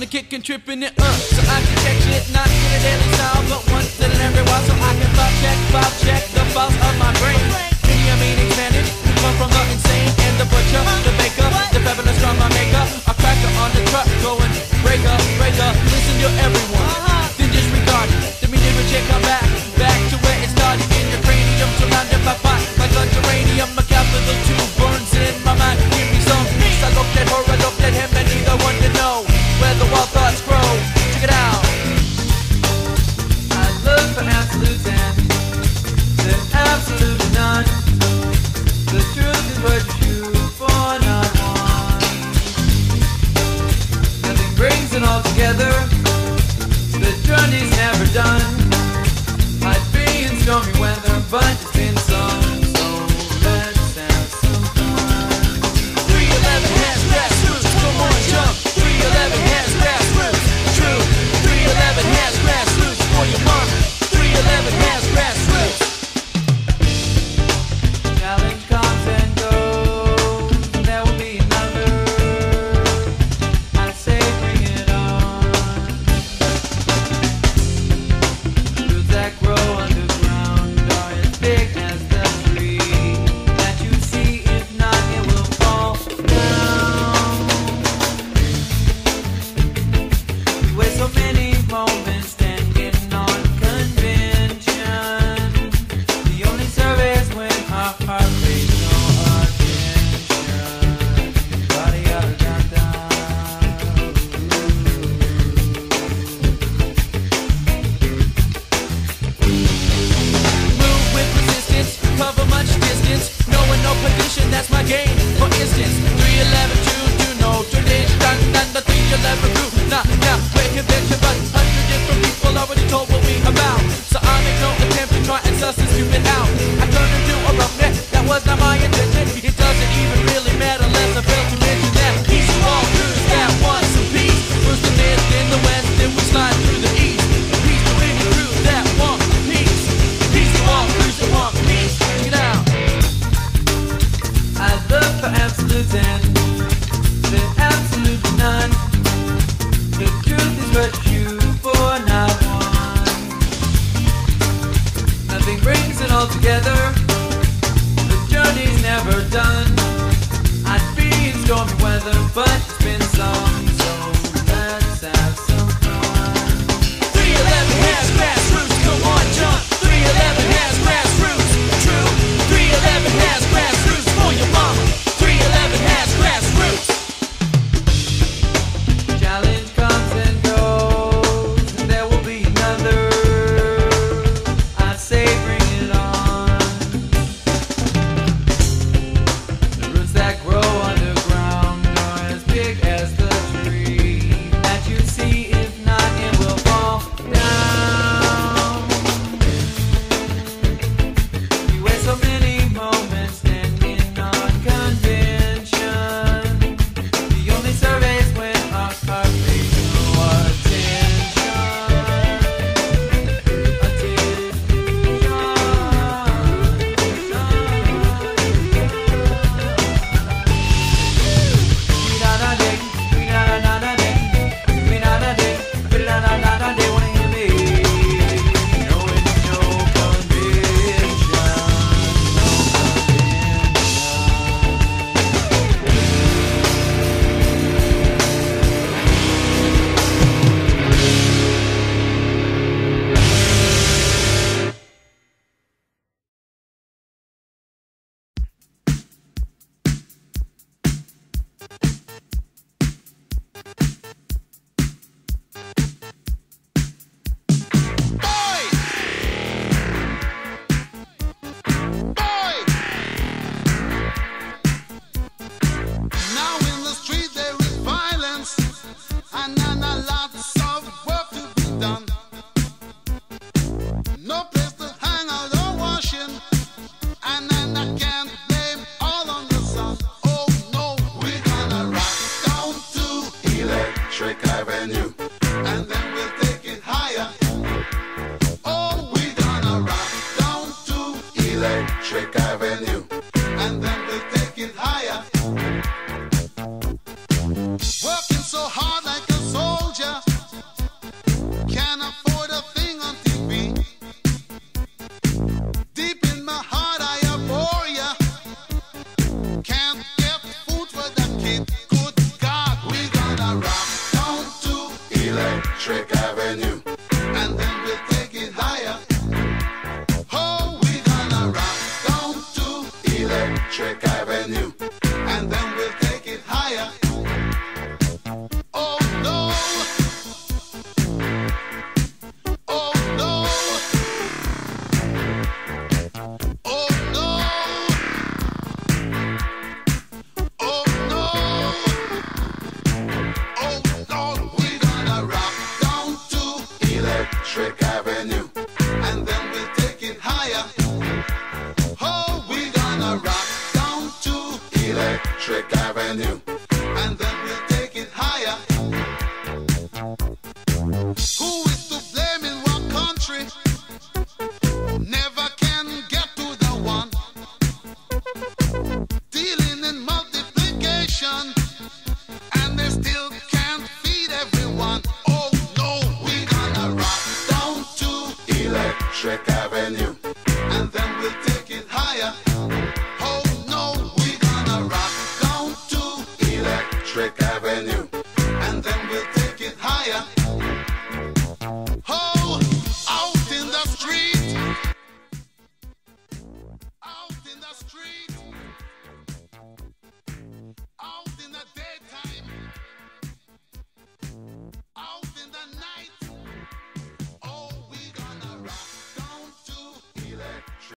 on the kick and tripping it up. Uh, so I can catch it. not in a daily style, but once in every while, so I can pop check, pop check the false. heartbeat. Electric Avenue. Electric Avenue, and then we'll take it higher. Oh, we're gonna rock down to Electric Avenue.